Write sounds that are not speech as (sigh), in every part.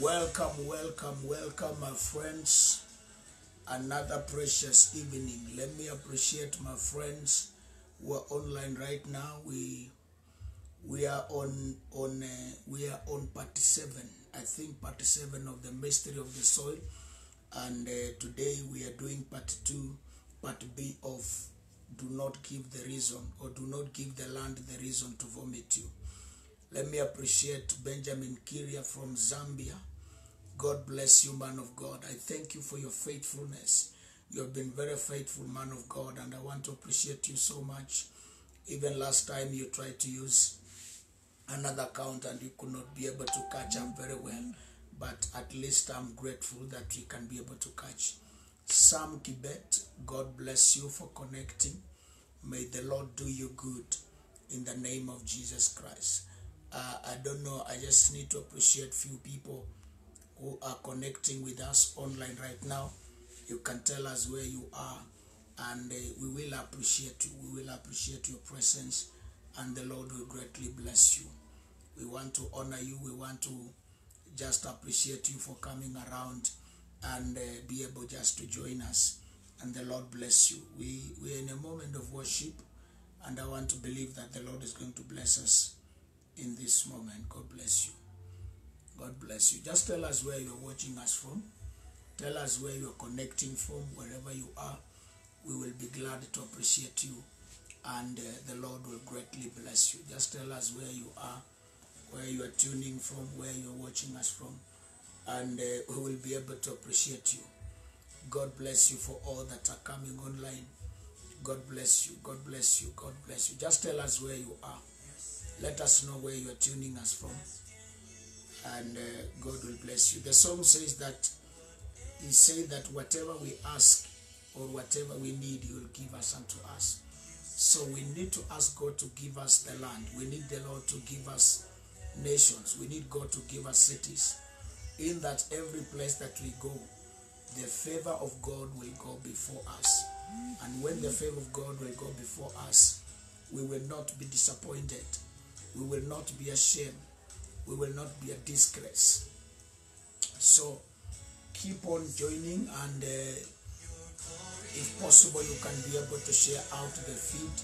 Welcome, welcome, welcome, my friends. Another precious evening. Let me appreciate my friends who are online right now. We we are on on uh, we are on part seven. I think part seven of the mystery of the soil, and uh, today we are doing part two, part B of do not give the reason or do not give the land the reason to vomit you. Let me appreciate Benjamin Kiria from Zambia. God bless you, man of God. I thank you for your faithfulness. You have been very faithful, man of God, and I want to appreciate you so much. Even last time you tried to use another account and you could not be able to catch up very well, but at least I'm grateful that we can be able to catch. Sam Kibet, God bless you for connecting. May the Lord do you good in the name of Jesus Christ. Uh, I don't know, I just need to appreciate few people who are connecting with us online right now. You can tell us where you are, and uh, we will appreciate you. We will appreciate your presence, and the Lord will greatly bless you. We want to honor you. We want to just appreciate you for coming around and uh, be able just to join us. And the Lord bless you. We we are in a moment of worship, and I want to believe that the Lord is going to bless us in this moment. God bless you. God bless you. Just tell us where you're watching us from. Tell us where you're connecting from, wherever you are. We will be glad to appreciate you, and uh, the Lord will greatly bless you. Just tell us where you are, where you are tuning from, where you're watching us from, and uh, we will be able to appreciate you. God bless you for all that are coming online. God bless you. God bless you. God bless you. Just tell us where you are. Let us know where you are tuning us from and uh, God will bless you. The song says that He said that whatever we ask or whatever we need, He will give us unto us. So we need to ask God to give us the land. We need the Lord to give us nations. We need God to give us cities. In that every place that we go, the favor of God will go before us. And when the favor of God will go before us, we will not be disappointed. We will not be ashamed we will not be a disgrace. So keep on joining and uh, if possible you can be able to share out the feed.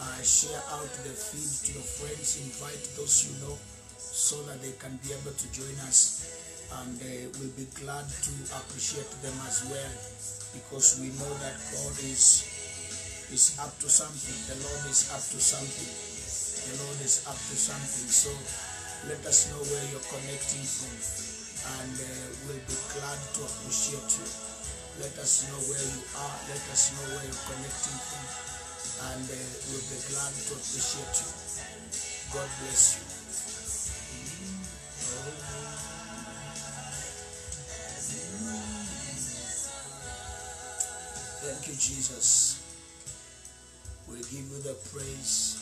Uh, share out the feed to your friends, invite those you know so that they can be able to join us and uh, we'll be glad to appreciate them as well because we know that God is is up to something. The Lord is up to something. The Lord is up to something. So let us know where you're connecting from and uh, we'll be glad to appreciate you. Let us know where you are let us know where you're connecting from and uh, we'll be glad to appreciate you. God bless you. Thank you jesus. We give you the praise.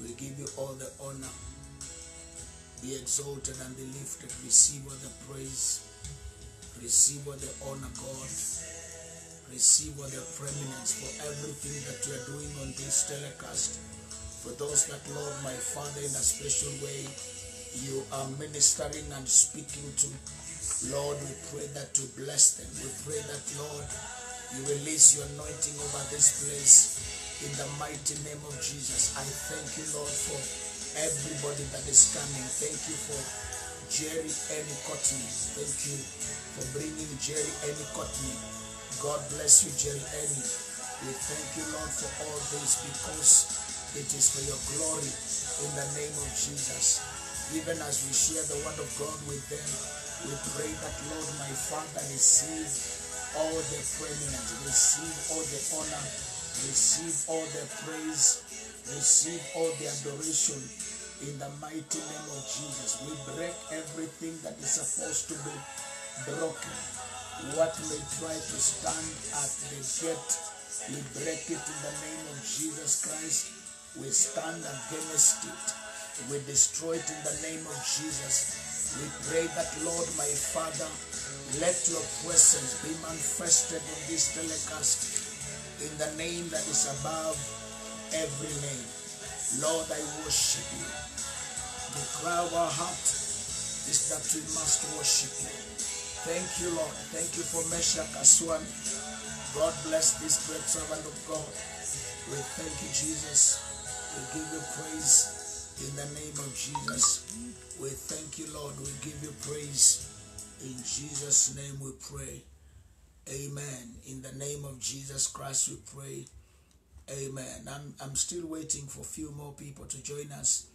We give you all the honor be exalted and be lifted. Receive all the praise. Receive all the honor, God. Receive all the preeminence for everything that you are doing on this telecast. For those that love my Father in a special way, you are ministering and speaking to. Lord, we pray that you bless them. We pray that, Lord, you release your anointing over this place in the mighty name of Jesus. I thank you, Lord, for everybody that is coming. Thank you for Jerry Annie Courtney. Thank you for bringing Jerry Annie Courtney. God bless you, Jerry Annie. We thank you, Lord, for all this because it is for your glory in the name of Jesus. Even as we share the word of God with them, we pray that, Lord, my Father, receive all the preeminence, receive all the honor, receive all the praise, receive all the adoration in the mighty name of Jesus. We break everything that is supposed to be broken. What may try to stand at the gate We break it in the name of Jesus Christ. We stand against it. We destroy it in the name of Jesus. We pray that, Lord, my Father, let your presence be manifested on this telecast in the name that is above every name. Lord, I worship you. The cry of our heart is that we must worship you. Thank you, Lord. Thank you for Meshach Aswan. God bless this great servant of God. We thank you, Jesus. We give you praise in the name of Jesus. We thank you, Lord. We give you praise. In Jesus' name we pray. Amen. In the name of Jesus Christ we pray. Amen. I'm, I'm still waiting for a few more people to join us.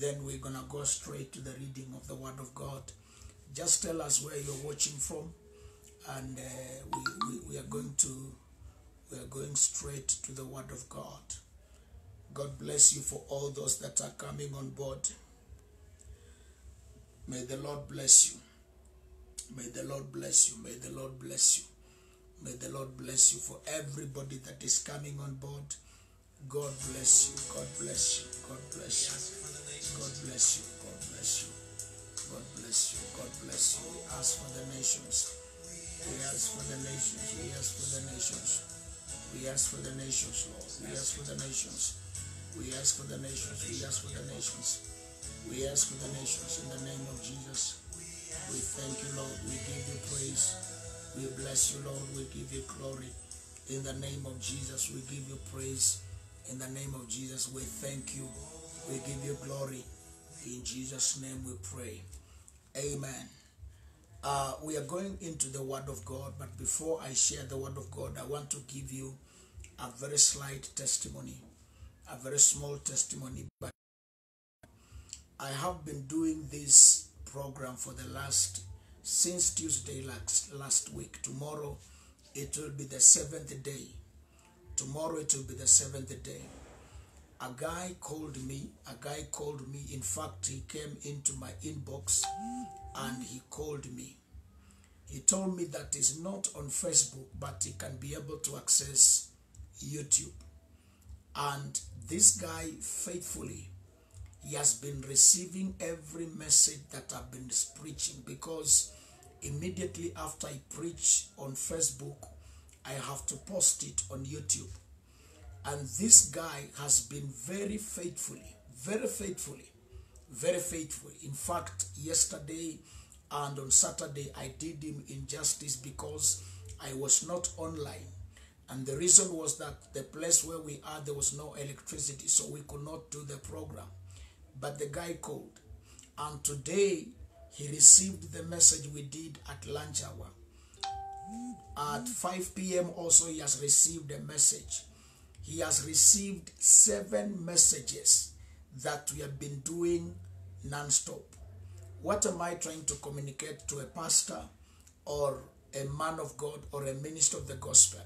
Then we're going to go straight to the reading of the Word of God. Just tell us where you're watching from, and uh, we, we, we are going to we are going straight to the Word of God. God bless you for all those that are coming on board. May the Lord bless you. May the Lord bless you. May the Lord bless you. May the Lord bless you for everybody that is coming on board. God bless you. God bless you. God bless you. God bless you. God bless you. God bless you. God bless you. We ask for the nations. We ask for the nations. We ask for the nations. We ask for the nations, Lord. We ask for the nations. We ask for the nations. We ask for the nations. We ask for the nations in the name of Jesus. We thank you, Lord. We give you praise. We bless you, Lord. We give you glory. In the name of Jesus, we give you praise. In the name of Jesus, we thank you. We give you glory. In Jesus' name we pray. Amen. Uh, we are going into the Word of God, but before I share the Word of God, I want to give you a very slight testimony, a very small testimony. But I have been doing this program for the last since Tuesday last, last week. Tomorrow it will be the seventh day. Tomorrow it will be the seventh day. A guy called me, a guy called me. In fact, he came into my inbox and he called me. He told me that he's not on Facebook, but he can be able to access YouTube. And this guy faithfully he has been receiving every message that I've been preaching because immediately after I preach on Facebook, I have to post it on YouTube. And this guy has been very faithfully, very faithfully, very faithful. In fact, yesterday and on Saturday, I did him injustice because I was not online. And the reason was that the place where we are, there was no electricity, so we could not do the program. But the guy called. And today, he received the message we did at lunch hour. At 5 p.m. also, he has received a message. He has received seven messages that we have been doing non-stop. What am I trying to communicate to a pastor or a man of God or a minister of the gospel?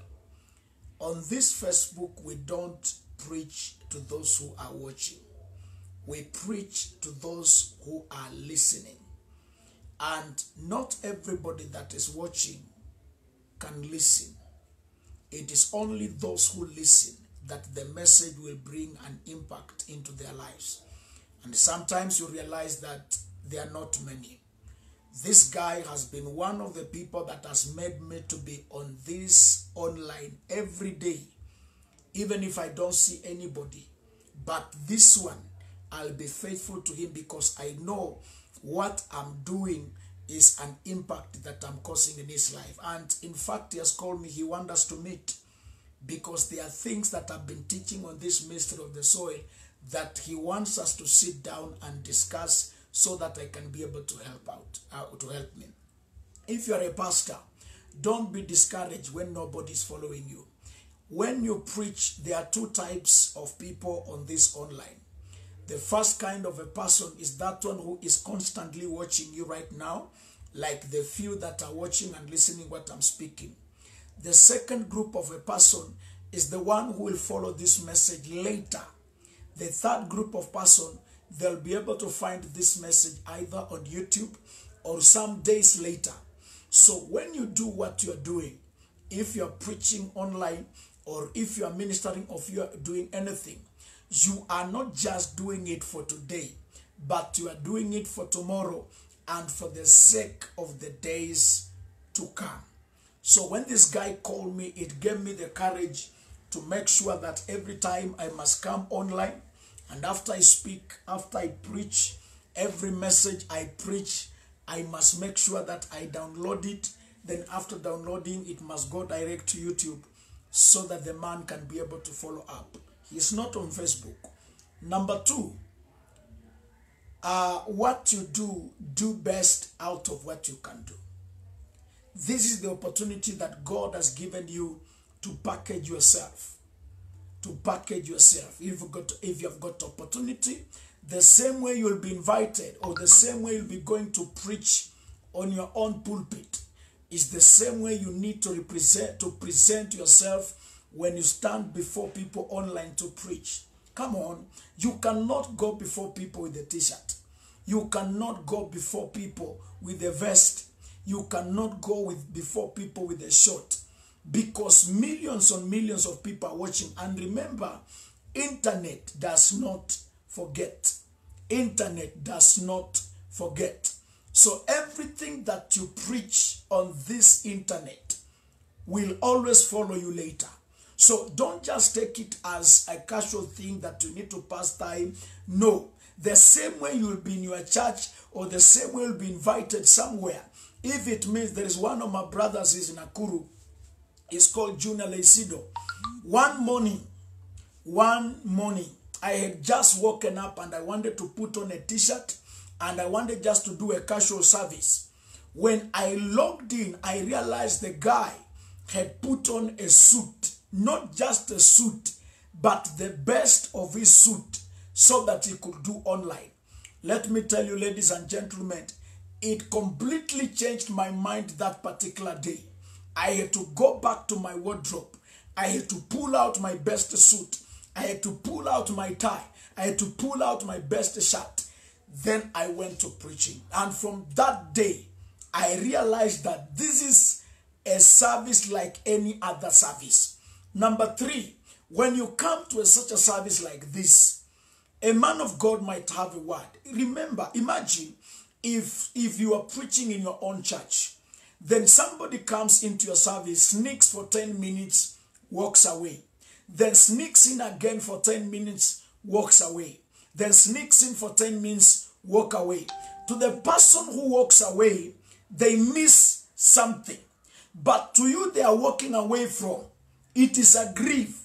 On this Facebook, we don't preach to those who are watching. We preach to those who are listening. And not everybody that is watching can listen. It is only those who listen that the message will bring an impact into their lives. And sometimes you realize that there are not many. This guy has been one of the people that has made me to be on this online every day, even if I don't see anybody. But this one, I'll be faithful to him because I know what I'm doing is an impact that I'm causing in his life. And in fact, he has called me, he wants us to meet because there are things that I've been teaching on this mystery of the soil that he wants us to sit down and discuss so that I can be able to help out, uh, to help me. If you're a pastor, don't be discouraged when nobody's following you. When you preach, there are two types of people on this online. The first kind of a person is that one who is constantly watching you right now, like the few that are watching and listening what I'm speaking. The second group of a person is the one who will follow this message later. The third group of person, they'll be able to find this message either on YouTube or some days later. So when you do what you're doing, if you're preaching online or if you are ministering or if you are doing anything, you are not just doing it for today, but you are doing it for tomorrow and for the sake of the days to come. So when this guy called me, it gave me the courage to make sure that every time I must come online and after I speak, after I preach, every message I preach, I must make sure that I download it. Then after downloading, it must go direct to YouTube so that the man can be able to follow up. He's not on Facebook. Number two, uh, what you do, do best out of what you can do. This is the opportunity that God has given you to package yourself. To package yourself. If you've got if you have got opportunity, the same way you'll be invited, or the same way you'll be going to preach on your own pulpit, is the same way you need to represent to present yourself when you stand before people online to preach. Come on, you cannot go before people with a t-shirt. You cannot go before people with a vest. You cannot go with before people with a shirt because millions and millions of people are watching. And remember, internet does not forget. Internet does not forget. So everything that you preach on this internet will always follow you later. So don't just take it as a casual thing that you need to pass time. No. The same way you will be in your church or the same way you'll be invited somewhere. If it means there is one of my brothers is in Nakuru, it's called Junior Leisido. One morning, one morning, I had just woken up and I wanted to put on a t-shirt and I wanted just to do a casual service. When I logged in, I realized the guy had put on a suit, not just a suit, but the best of his suit so that he could do online. Let me tell you, ladies and gentlemen, it completely changed my mind that particular day. I had to go back to my wardrobe. I had to pull out my best suit. I had to pull out my tie. I had to pull out my best shirt. Then I went to preaching. And from that day, I realized that this is a service like any other service. Number three, when you come to a, such a service like this, a man of God might have a word. Remember, imagine if, if you are preaching in your own church, then somebody comes into your service, sneaks for 10 minutes, walks away. Then sneaks in again for 10 minutes, walks away. Then sneaks in for 10 minutes, walk away. To the person who walks away, they miss something. But to you, they are walking away from. It is a grief.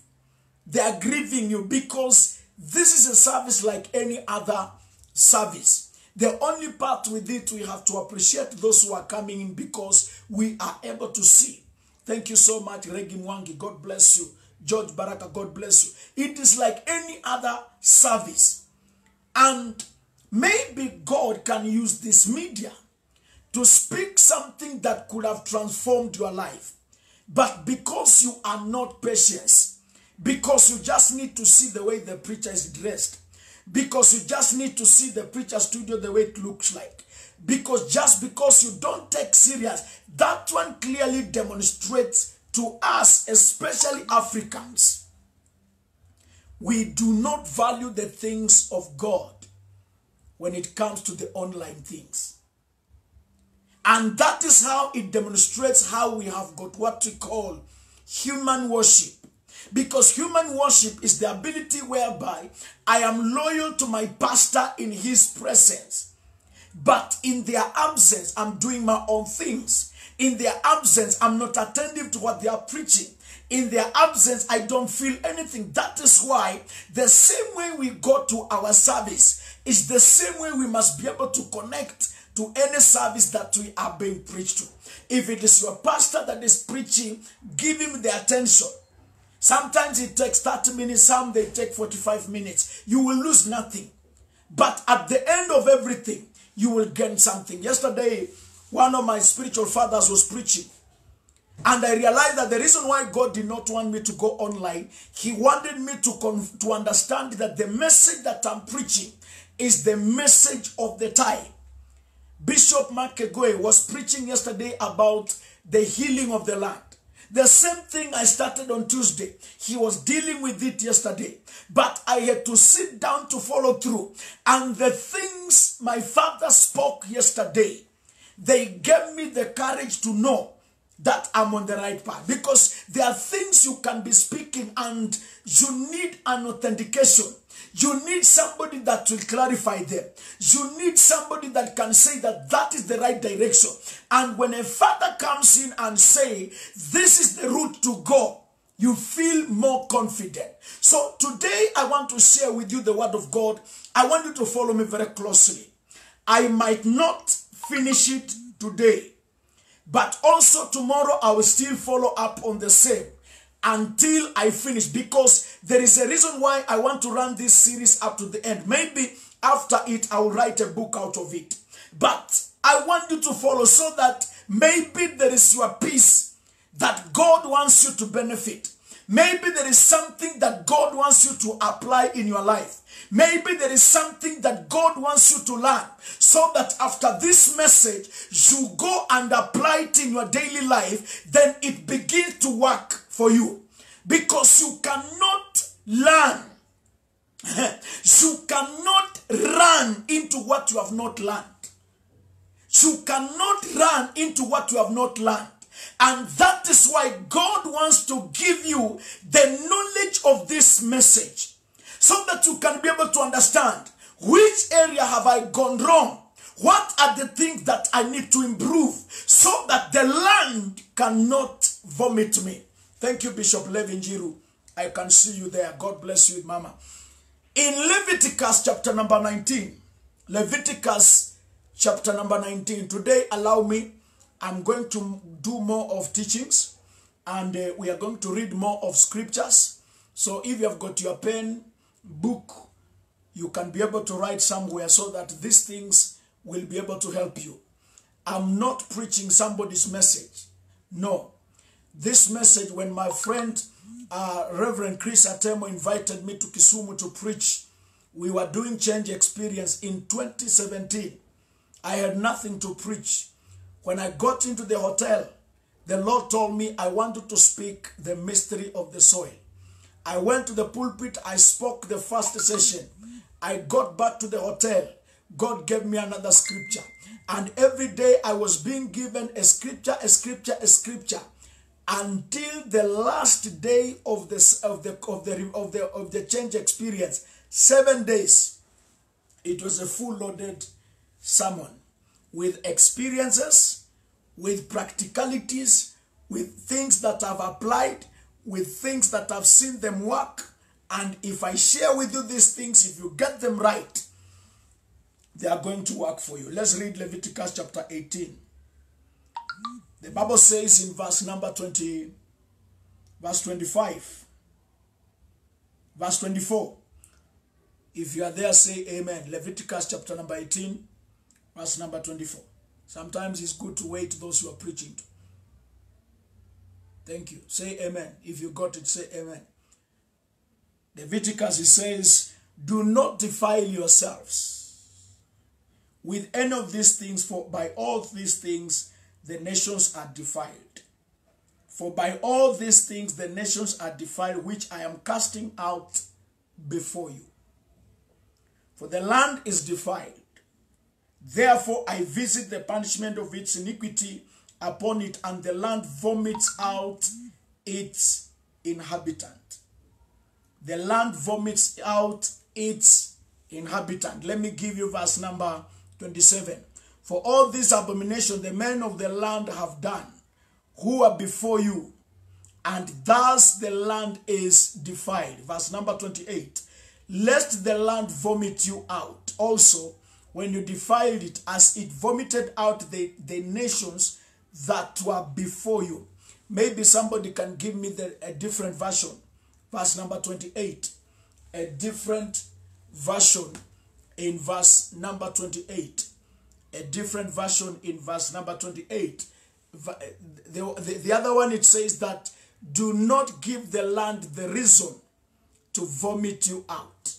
They are grieving you because this is a service like any other service. The only part with it, we have to appreciate those who are coming in because we are able to see. Thank you so much, Regi Mwangi. God bless you. George Baraka, God bless you. It is like any other service. And maybe God can use this media to speak something that could have transformed your life. But because you are not patient, because you just need to see the way the preacher is dressed, because you just need to see the preacher studio the way it looks like. Because just because you don't take serious, that one clearly demonstrates to us, especially Africans, we do not value the things of God when it comes to the online things. And that is how it demonstrates how we have got what we call human worship. Because human worship is the ability whereby I am loyal to my pastor in his presence. But in their absence, I'm doing my own things. In their absence, I'm not attentive to what they are preaching. In their absence, I don't feel anything. That is why the same way we go to our service is the same way we must be able to connect to any service that we are being preached to. If it is your pastor that is preaching, give him the attention. Sometimes it takes 30 minutes, some they take 45 minutes. You will lose nothing. But at the end of everything, you will gain something. Yesterday, one of my spiritual fathers was preaching. And I realized that the reason why God did not want me to go online, he wanted me to, to understand that the message that I'm preaching is the message of the time. Bishop Mark Kegoe was preaching yesterday about the healing of the land. The same thing I started on Tuesday. He was dealing with it yesterday. But I had to sit down to follow through. And the things my father spoke yesterday, they gave me the courage to know that I'm on the right path. Because there are things you can be speaking and you need an authentication. You need somebody that will clarify them. You need somebody that can say that that is the right direction. And when a father comes in and say, this is the route to go, you feel more confident. So today I want to share with you the word of God. I want you to follow me very closely. I might not finish it today, but also tomorrow I will still follow up on the same until I finish because there is a reason why I want to run this series up to the end. Maybe after it, I will write a book out of it. But I want you to follow so that maybe there is your piece that God wants you to benefit. Maybe there is something that God wants you to apply in your life. Maybe there is something that God wants you to learn so that after this message, you go and apply it in your daily life, then it begins to work for you. Because you cannot learn. (laughs) you cannot run into what you have not learned. You cannot run into what you have not learned. And that is why God wants to give you the knowledge of this message so that you can be able to understand which area have I gone wrong? What are the things that I need to improve so that the land cannot vomit me? Thank you, Bishop Levin Jiru. I can see you there. God bless you, Mama. In Leviticus chapter number 19, Leviticus chapter number 19, today allow me I'm going to do more of teachings and uh, we are going to read more of scriptures. So if you have got your pen, book, you can be able to write somewhere so that these things will be able to help you. I'm not preaching somebody's message. No. This message, when my friend uh, Reverend Chris Atemo invited me to Kisumu to preach, we were doing change experience in 2017. I had nothing to preach. When I got into the hotel, the Lord told me, I wanted to speak the mystery of the soil. I went to the pulpit, I spoke the first session. I got back to the hotel. God gave me another scripture. And every day I was being given a scripture, a scripture, a scripture. Until the last day of this of the of the of the of the change experience. Seven days. It was a full loaded sermon with experiences, with practicalities, with things that I've applied, with things that I've seen them work. And if I share with you these things, if you get them right, they are going to work for you. Let's read Leviticus chapter 18. The Bible says in verse number 20, verse 25, verse 24. If you are there, say amen. Leviticus chapter number 18, verse number 24. Sometimes it's good to wait those who are preaching to. Thank you. Say amen. If you got it, say amen. Leviticus, it says, Do not defile yourselves with any of these things, for by all these things the nations are defiled. For by all these things the nations are defiled, which I am casting out before you. For the land is defiled. Therefore I visit the punishment of its iniquity upon it, and the land vomits out its inhabitant. The land vomits out its inhabitant. Let me give you verse number 27. For all this abomination the men of the land have done, who are before you, and thus the land is defiled. Verse number 28. Lest the land vomit you out also when you defiled it, as it vomited out the, the nations that were before you. Maybe somebody can give me the, a different version. Verse number 28. A different version in verse number 28. A different version in verse number 28. Eh, the, the, the other one, it says that do not give the land the reason to vomit you out.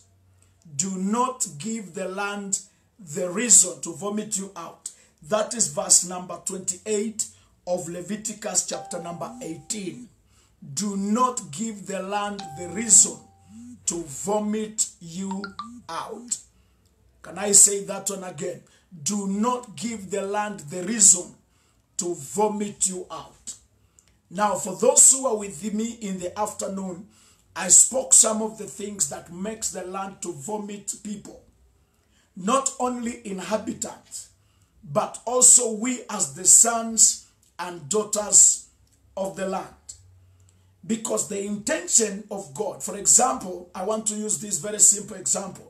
Do not give the land the reason to vomit you out. That is verse number 28 of Leviticus chapter number 18. Do not give the land the reason to vomit you out. Can I say that one again? Do not give the land the reason to vomit you out. Now, for those who are with me in the afternoon, I spoke some of the things that makes the land to vomit people. Not only inhabitants, but also we as the sons and daughters of the land. Because the intention of God, for example, I want to use this very simple example.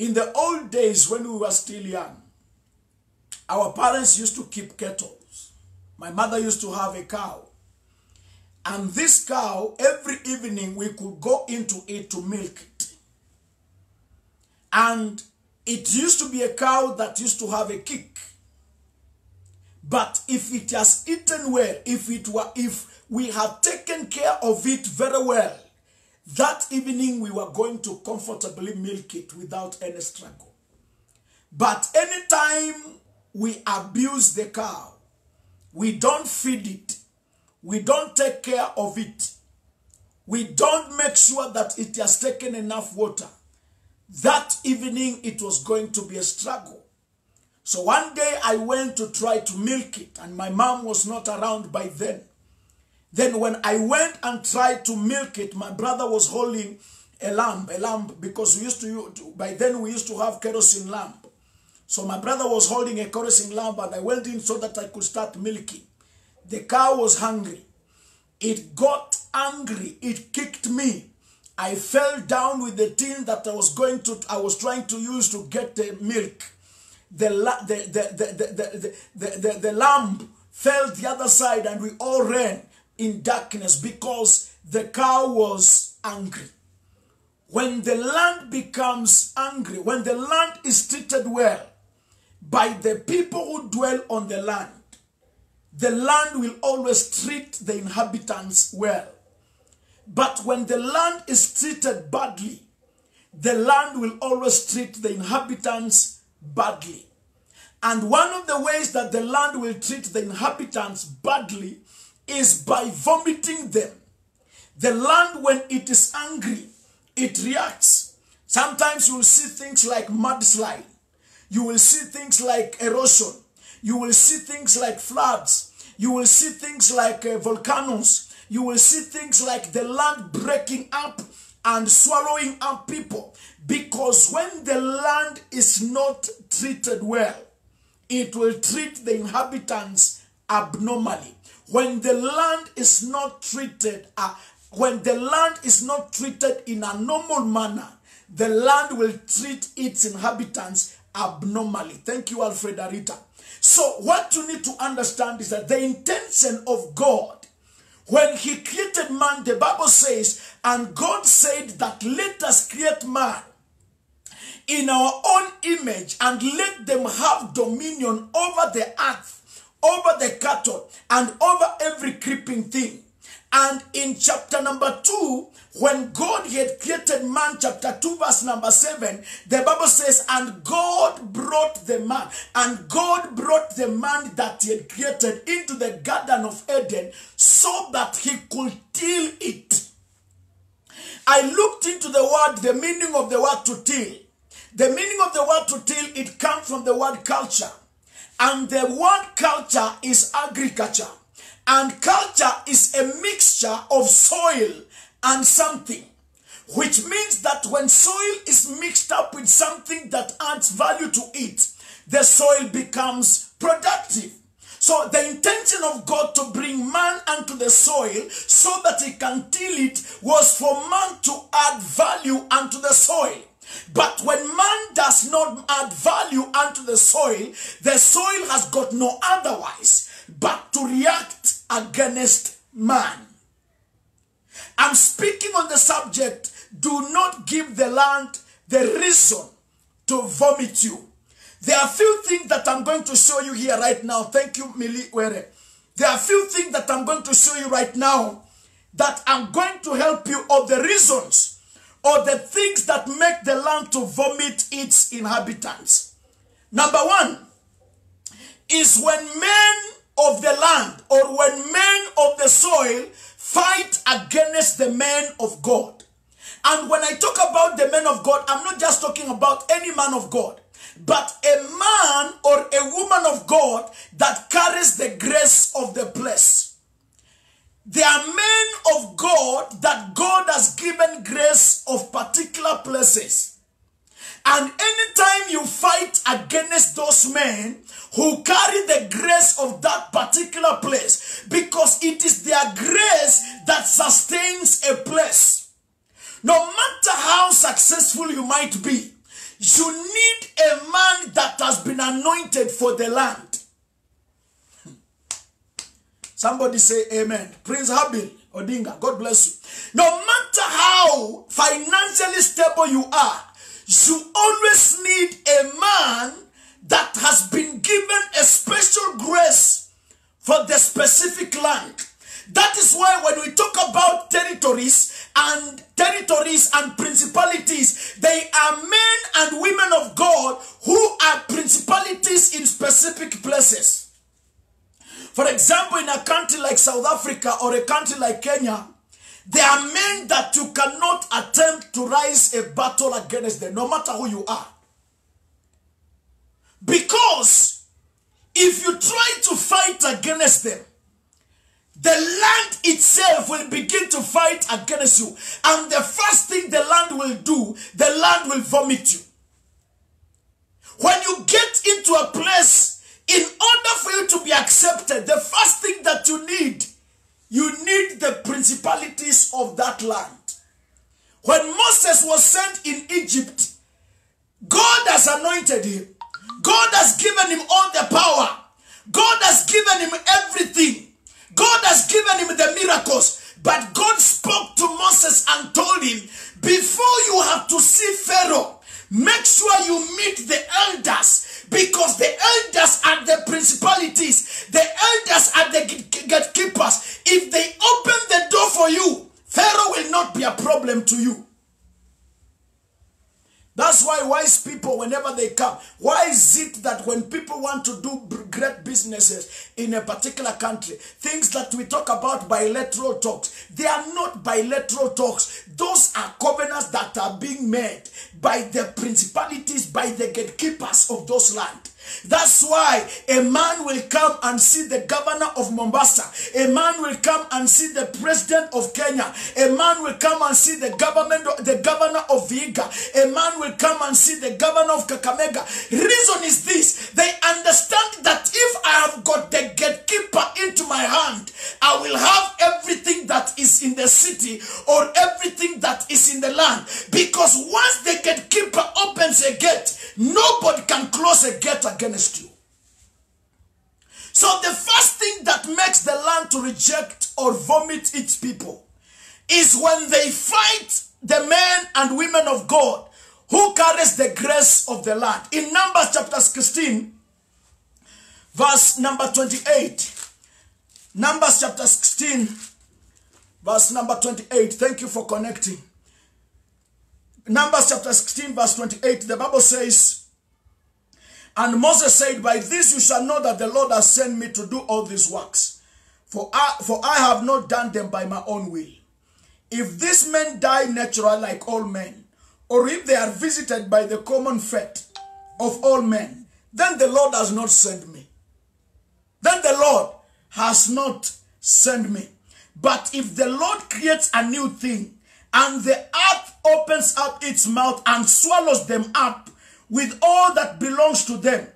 In the old days when we were still young, our parents used to keep cattle. My mother used to have a cow. And this cow, every evening we could go into it to milk it. And it used to be a cow that used to have a kick. But if it has eaten well, if it were, if we had taken care of it very well, that evening we were going to comfortably milk it without any struggle. But anytime we abuse the cow, we don't feed it, we don't take care of it, we don't make sure that it has taken enough water, that evening it was going to be a struggle. So one day I went to try to milk it and my mom was not around by then. Then when I went and tried to milk it, my brother was holding a lamp, a lamp, because we used to, by then we used to have kerosene lamp. So my brother was holding a kerosene lamp and I went in so that I could start milking. The cow was hungry. It got angry. It kicked me. I fell down with the tin that I was going to, I was trying to use to get the milk. The, the, the, the, the, the, the, the lamb fell the other side and we all ran in darkness because the cow was angry. When the land becomes angry, when the land is treated well by the people who dwell on the land, the land will always treat the inhabitants well. But when the land is treated badly, the land will always treat the inhabitants badly. And one of the ways that the land will treat the inhabitants badly is by vomiting them. The land, when it is angry, it reacts. Sometimes you will see things like mudslide. You will see things like erosion. You will see things like floods. You will see things like uh, volcanoes. You will see things like the land breaking up and swallowing up people. Because when the land is not treated well, it will treat the inhabitants abnormally. When the land is not treated, uh, when the land is not treated in a normal manner, the land will treat its inhabitants abnormally. Thank you, Alfred Arita. So what you need to understand is that the intention of God, when he created man, the Bible says, and God said that let us create man in our own image and let them have dominion over the earth, over the cattle, and over every creeping thing. And in chapter number 2, when God had created man, chapter 2, verse number 7, the Bible says, And God brought the man, and God brought the man that he had created into the Garden of Eden so that he could till it. I looked into the word, the meaning of the word to till. The meaning of the word to till, it comes from the word culture. And the word culture is agriculture. And culture is a mixture of soil and something. Which means that when soil is mixed up with something that adds value to it, the soil becomes productive. So the intention of God to bring man unto the soil so that he can till it was for man to add value unto the soil. But when man does not add value unto the soil, the soil has got no otherwise but to react against man. I'm speaking on the subject, do not give the land the reason to vomit you. There are few things that I'm going to show you here right now. Thank you, Mili Were. There are few things that I'm going to show you right now that I'm going to help you of the reasons or the things that make the land to vomit its inhabitants. Number one, is when men of the land or when men of the soil fight against the men of God. And when I talk about the men of God, I'm not just talking about any man of God, but a man or a woman of God that carries the grace of the place. There are men of God that God has given grace of particular places. And anytime you fight against those men who carry the grace of that particular place, because it is their grace that sustains a place. No matter how successful you might be, you need a man that has been anointed for the land. Somebody say amen. Prince Habil Odinga, God bless you. No matter how financially stable you are, you always need a man that has been given a special grace for the specific land. That is why when we talk about territories and territories and principalities, they are men and women of God who are principalities in specific places. For example, in a country like South Africa or a country like Kenya, there are men that you cannot attempt to rise a battle against them, no matter who you are. Because if you try to fight against them, the land itself will begin to fight against you. And the first thing the land will do, the land will vomit you. When you get into a place, in order for you to be accepted, the first thing that you need, you need the principalities of that land. When Moses was sent in Egypt, God has anointed him. God has given him all the power. God has given him everything. God has given him the miracles. But God spoke to Moses and told him, before you have to see Pharaoh, make sure you meet the elders because the elders are the principalities. The elders are the gatekeepers. If they open the door for you, Pharaoh will not be a problem to you. That's why wise people, whenever they come, why is it that when people want to do great businesses in a particular country, things that we talk about bilateral talks, they are not bilateral talks. Those are covenants that are being made by the principalities, by the gatekeepers of those land. That's why a man will come and see the governor of Mombasa. A man will come and see the president of Kenya. A man will come and see the government, the governor of Vihiga. A man will come and see the governor of Kakamega. Reason is this: they understand that if I have got the gatekeeper into my hand, I will have everything that is in the city or everything that is in the land. Because once the gatekeeper opens a gate, nobody can close a gate against you. So the first thing that makes the land to reject or vomit its people is when they fight the men and women of God who carries the grace of the land. In Numbers chapter 16, verse number 28. Numbers chapter 16, verse number 28. Thank you for connecting. Numbers chapter 16, verse 28. The Bible says, And Moses said, By this you shall know that the Lord has sent me to do all these works. For I, for I have not done them by my own will. If these men die natural like all men, or if they are visited by the common fate of all men, then the Lord has not sent me. Then the Lord has not sent me. But if the Lord creates a new thing, and the earth opens up its mouth and swallows them up with all that belongs to them,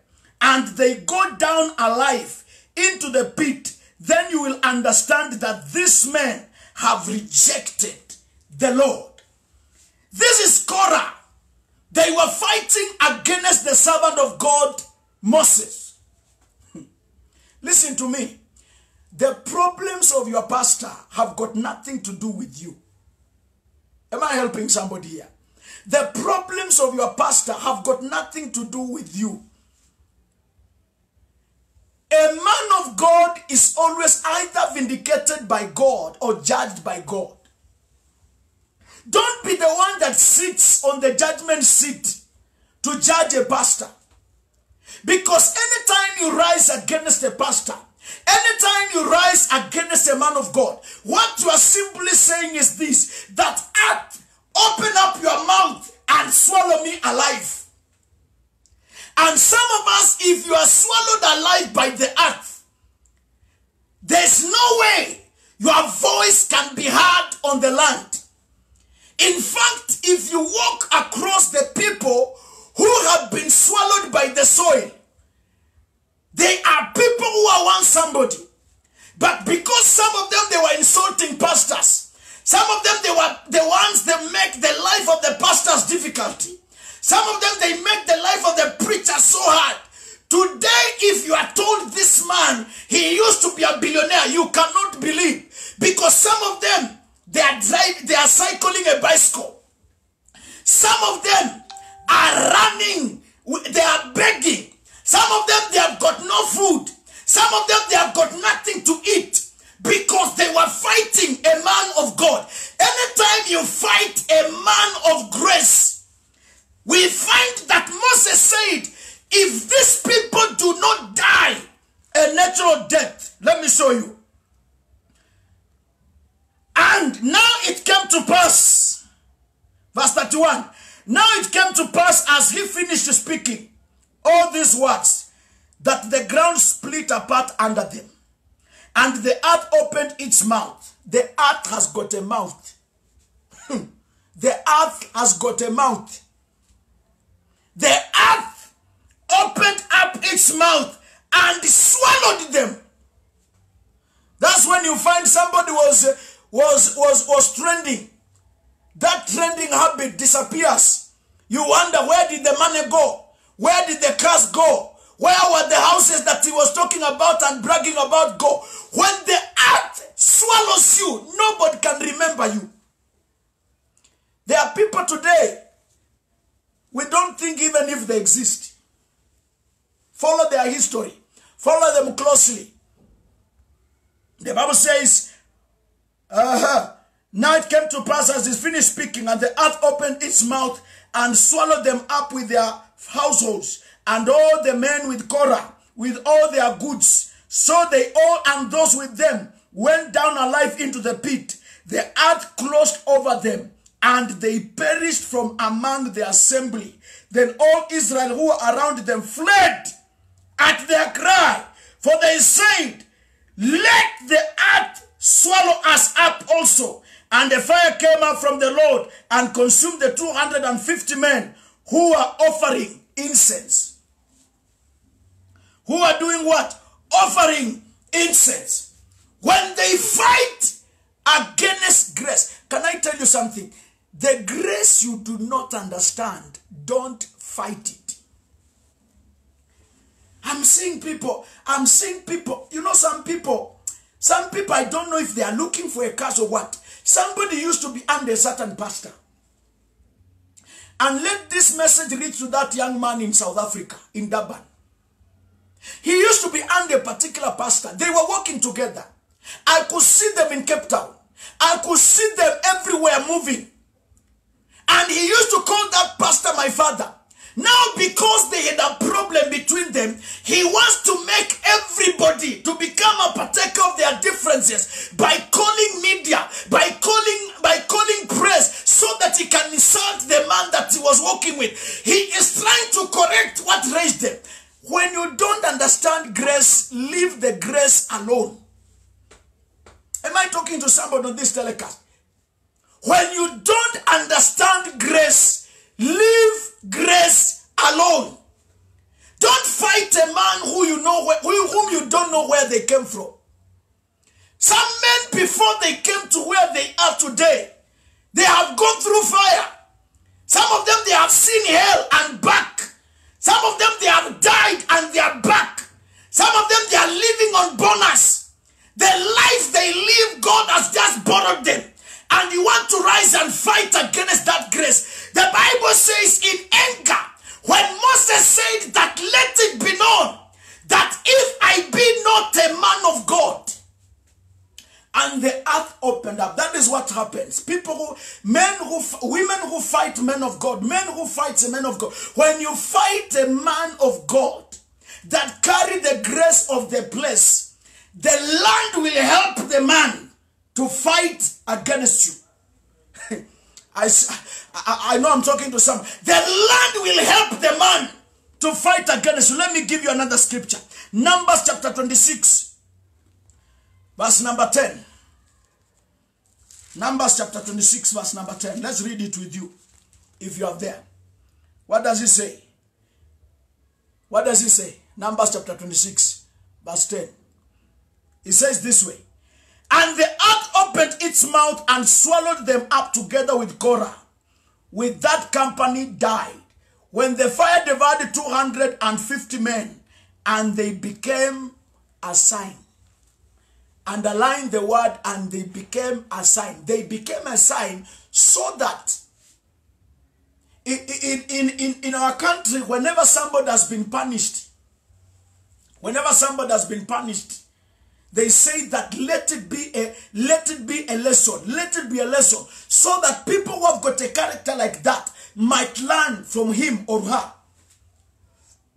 and they go down alive into the pit, then you will understand that these men have rejected the Lord. This is Korah. They were fighting against the servant of God, Moses. (laughs) Listen to me. The problems of your pastor have got nothing to do with you. Am I helping somebody here? The problems of your pastor have got nothing to do with you. A man of God is always either vindicated by God or judged by God. Don't be the one that sits on the judgment seat to judge a pastor. Because anytime you rise against a pastor, anytime you rise against a man of God, what you are simply saying is this that earth, open up your mouth and swallow me alive. And some of us, if you are swallowed alive by the earth, there's no way your voice can be heard on the land. In fact, if you walk across the people who have been swallowed by the soil, they are people who are once somebody. But because some of them, they were insulting pastors. Some of them, they were the ones that make the life of the pastors difficulty. Some of them, they make the life of the preacher so hard. Today, if you are told this man, he used to be a billionaire, you cannot believe. Because some of them, they are driving, they are cycling a bicycle. Some of them are running, they are begging. Some of them, they have got no food. Some of them, they have got nothing to eat because they were fighting a man of God. Anytime you fight a man of grace, we find that Moses said, if these people do not die a natural death, let me show you. And now it came to pass, verse 31. Now it came to pass as he finished speaking all these words, that the ground split apart under them, and the earth opened its mouth. The earth hmm. has got a mouth. the earth has got a mouth the earth opened up its mouth and swallowed them. That's when you find somebody was was was was trending. That trending habit disappears. You wonder where did the money go? Where did the cars go? Where were the houses that he was talking about and bragging about go? When the earth swallows you, nobody can remember you. There are people today we don't think even if they exist. Follow their history. Follow them closely. The Bible says, uh-huh, now it came to pass as he finished speaking, and the earth opened its mouth and swallowed them up with their households, and all the men with Korah, with all their goods. So they all and those with them went down alive into the pit. The earth closed over them, and they perished from among the assembly. Then all Israel who were around them fled at their cry, for they said, Let the earth swallow us up also. And the fire came up from the Lord and consumed the 250 men who were offering incense. Who are doing what? Offering incense. When they fight against grace. Can I tell you something? The grace you do not understand, don't fight it. I'm seeing people, I'm seeing people, you know, some people, some people, I don't know if they are looking for a curse or what. Somebody used to be under a certain pastor. And let this message reach to that young man in South Africa, in Durban. He used to be under a particular pastor. They were working together. I could see them in Cape Town. I could see them everywhere moving. And he used to call that pastor my father. Now, because they had a problem between them, he wants to make everybody to become a partaker of their differences by calling media, by calling, by calling press, so that he can insult the man that he was working with. He is trying to correct what raised them. When you don't understand grace, leave the grace alone. Am I talking to somebody on this telecast? When you don't understand grace, leave grace alone. Don't fight a man who you know whom you don't know where they came from. Some men before they came to where they are today, they have gone through fire. Some of them they have seen hell and back. Some of them they have died and they are back. Some of them they are living on bonus. The life they live, God has just borrowed them and you want to rise and fight against that grace. The Bible says in anger, when Moses said that let it be known that if I be not a man of God, and the earth opened up. That is what happens. People who, men who, women who fight men of God, men who fight a man of God. When you fight a man of God, that carry the grace of the place, the land will help the man to fight against you. (laughs) I, I, I know I'm talking to some. The land will help the man to fight against you. Let me give you another scripture. Numbers chapter 26, verse number 10. Numbers chapter 26, verse number 10. Let's read it with you if you are there. What does it say? What does it say? Numbers chapter 26, verse 10. It says this way And the earth opened its mouth and swallowed them up together with Korah. With that company died. When the fire devoured 250 men, and they became a sign. Underline the word, and they became a sign. They became a sign so that in, in, in, in our country, whenever somebody has been punished, whenever somebody has been punished, they say that let it be a let it be a lesson, let it be a lesson, so that people who have got a character like that might learn from him or her.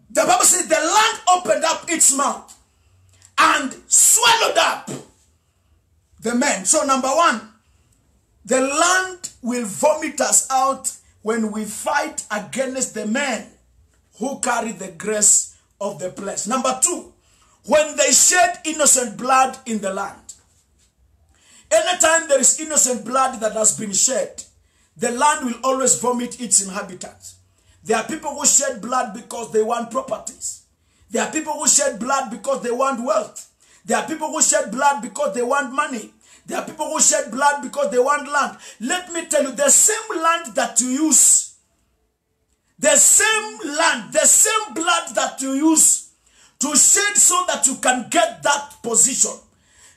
The Bible says the land opened up its mouth and swallowed up the men. So number one, the land will vomit us out when we fight against the men who carry the grace of the place. Number two, when they shed innocent blood in the land. Anytime there is innocent blood that has been shed, the land will always vomit its inhabitants. There are people who shed blood because they want properties. There are people who shed blood because they want wealth. There are people who shed blood because they want money. There are people who shed blood because they want land. Let me tell you, the same land that you use, the same land, the same blood that you use to shed so that you can get that position.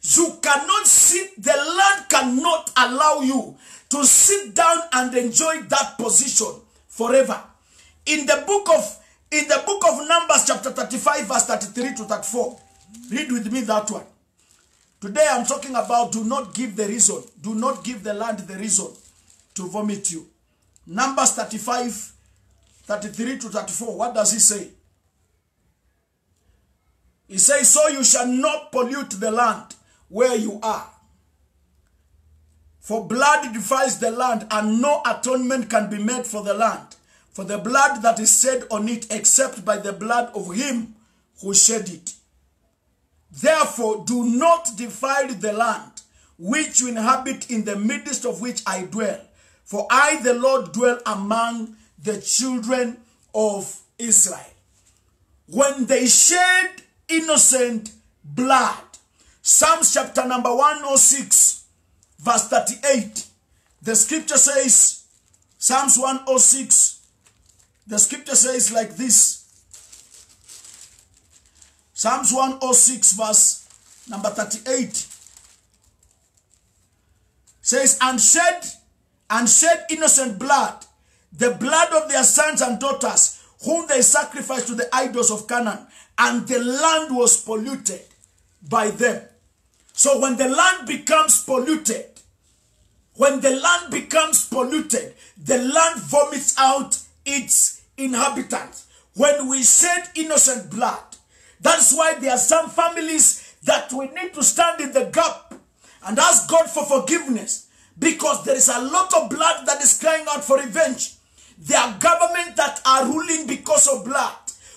You cannot sit, the land cannot allow you to sit down and enjoy that position forever. In the book of in the book of Numbers chapter 35 verse 33 to 34, read with me that one. Today I'm talking about do not give the reason. Do not give the land the reason to vomit you. Numbers 35, 33 to 34. What does he say? He says, So you shall not pollute the land where you are. For blood defiles the land, and no atonement can be made for the land, for the blood that is shed on it, except by the blood of him who shed it. Therefore, do not defile the land which you inhabit in the midst of which I dwell. For I, the Lord, dwell among the children of Israel. When they shed innocent blood, Psalms chapter number 106, verse 38, the scripture says, Psalms 106, the scripture says like this, Psalms 106 verse number 38 says, And shed, and shed innocent blood, the blood of their sons and daughters, whom they sacrificed to the idols of Canaan, and the land was polluted by them. So when the land becomes polluted, when the land becomes polluted, the land vomits out its inhabitants. When we shed innocent blood, that's why there are some families that we need to stand in the gap and ask God for forgiveness because there is a lot of blood that is crying out for revenge. There are governments that are ruling because of blood.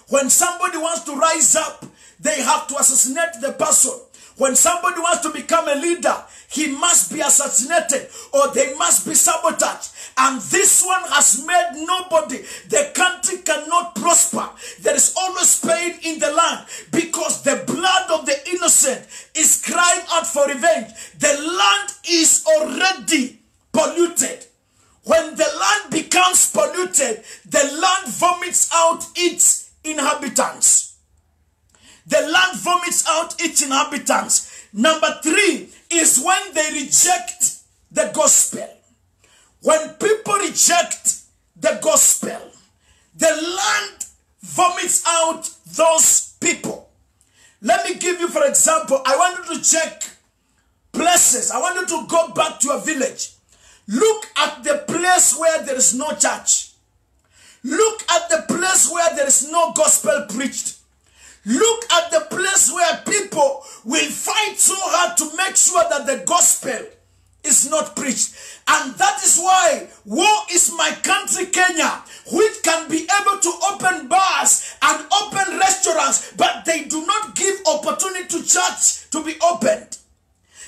When somebody wants to rise up, they have to assassinate the person. When somebody wants to become a leader, he must be assassinated or they must be sabotaged. And this one has made nobody. The country cannot prosper. There is always pain in the land because the blood of the innocent is crying out for revenge. The land is already polluted. When the land becomes polluted, the land vomits out its inhabitants. The land vomits out its inhabitants. Number three is when they reject the gospel. When people reject the gospel, the land vomits out those people. Let me give you, for example, I want you to check places. I want you to go back to a village. Look at the place where there is no church. Look at the place where there is no gospel preached. Look at the place where people will fight so hard to make sure that the gospel is not preached. And that is why war is my country, Kenya, which can be able to open bars and open restaurants, but they do not give opportunity to church to be opened.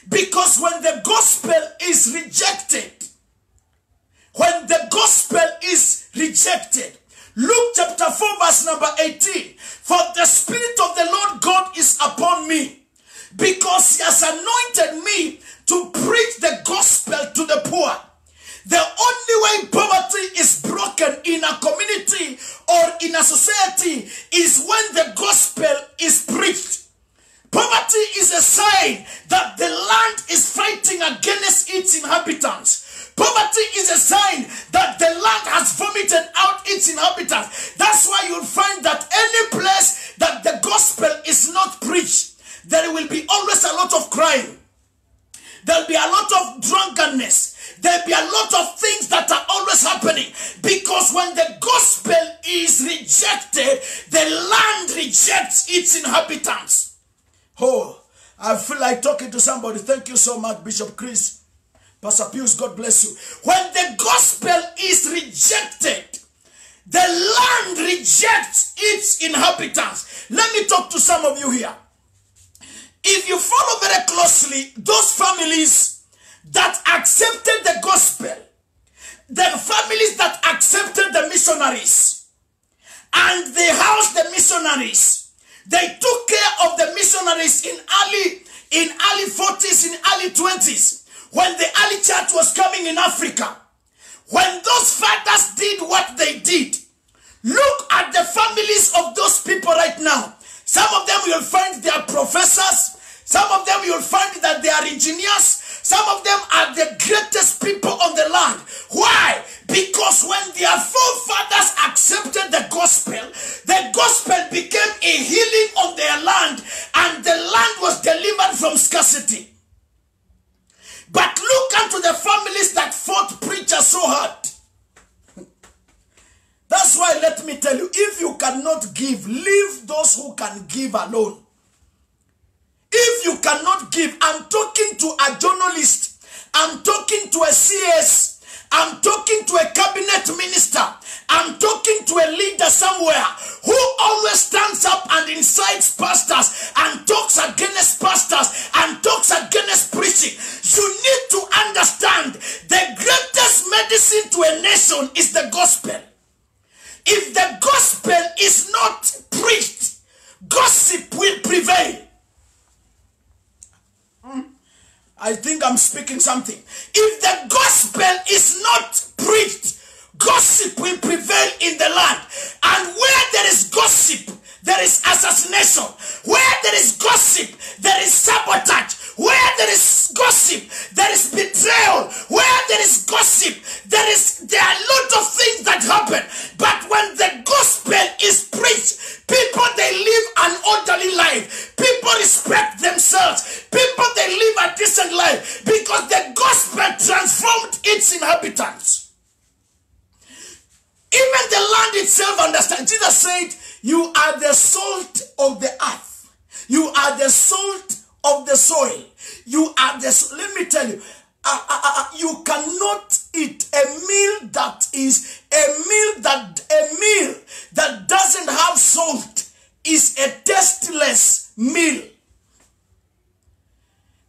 Because when the gospel is rejected, when the gospel is rejected, Luke chapter 4 verse number 18, for the spirit of the Lord God is upon me because he has anointed me to preach the gospel to the poor. The only way poverty is broken in a community or in a society is when the gospel is preached. Poverty is a sign that the land is fighting against its inhabitants. Poverty is a sign that the land has vomited out its inhabitants. That's why you'll find that any place that the gospel is not preached, there will be always a lot of crime. There'll be a lot of drunkenness. There'll be a lot of things that are always happening. Because when the gospel is rejected, the land rejects its inhabitants. Oh, I feel like talking to somebody. Thank you so much, Bishop Chris. Pastor Pius, God bless you. When the gospel is rejected, the land rejects its inhabitants. Let me talk to some of you here. If you follow very closely, those families that accepted the gospel, the families that accepted the missionaries, and they housed the missionaries, they took care of the missionaries in early, in early 40s, in early 20s, when the early church was coming in Africa. When those fathers did what they did, look at the families of those people right now. Some of them you'll find they are professors. Some of them you'll find that they are engineers. Some of them are the greatest people on the land. Why? Because when their forefathers accepted the gospel, the gospel became a healing on their land and the land was delivered from scarcity. But look unto the families that fought preachers so hard. That's why let me tell you, if you cannot give, leave those who can give alone. If you cannot give, I'm talking to a journalist, I'm talking to a CS, I'm talking to a cabinet minister, I'm talking to a leader somewhere who always stands up and incites pastors and talks against pastors and talks against preaching. You need to understand the greatest medicine to a nation is the gospel. If the gospel is not preached, gossip will prevail. I think I'm speaking something. If the gospel is not preached, gossip will prevail in the land. And where there is gossip, there is assassination. Where there is gossip, there is sabotage. Where there is gossip, there is betrayal. Where there is gossip, there is there are a lot of things that happen. But when the gospel is preached, people they live an orderly life. People respect themselves. People they live a decent life because the gospel transformed its inhabitants. Even the land itself understands. Jesus said, You are the salt of the earth. You are the salt of the soil. You are the. Let me tell you, uh, uh, uh, you cannot eat a meal that is a meal that a meal that doesn't have salt is a tasteless meal.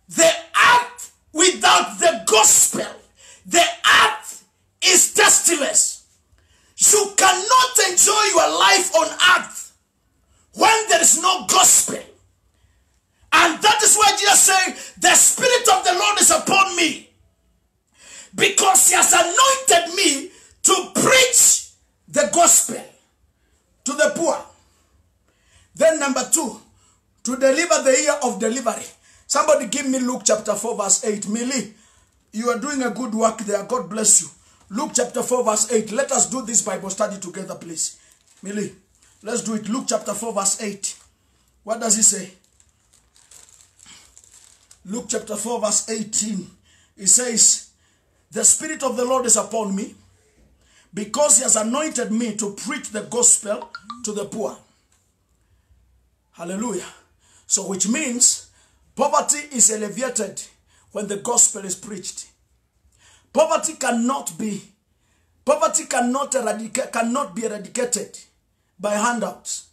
The earth without the gospel, the earth is tasteless. You cannot enjoy your life on earth when there is no gospel. And that is why Jesus said, The Spirit of the Lord is upon me. Because He has anointed me to preach the gospel to the poor. Then, number two, to deliver the year of delivery. Somebody give me Luke chapter 4, verse 8. Millie, you are doing a good work there. God bless you. Luke chapter 4, verse 8. Let us do this Bible study together, please. Millie, let's do it. Luke chapter 4, verse 8. What does he say? Luke chapter 4, verse 18. It says, The Spirit of the Lord is upon me because he has anointed me to preach the gospel to the poor. Hallelujah. So, which means poverty is elevated when the gospel is preached. Poverty cannot be, poverty cannot, eradicate, cannot be eradicated by handouts.